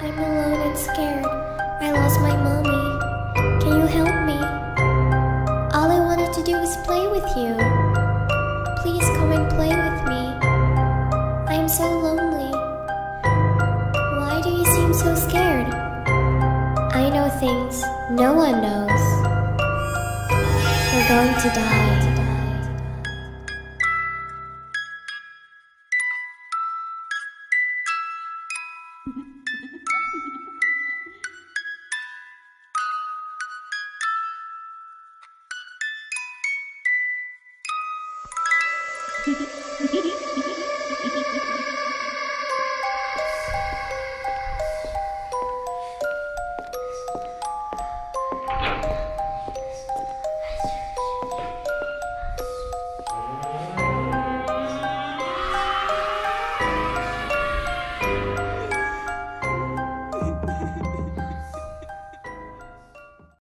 I'm alone and scared. I lost my mommy. Can you help me? All I wanted to do was play with you. Please come and play with me. I'm so lonely. Why do you seem so scared? I know things no one knows. We're going to die. Bye.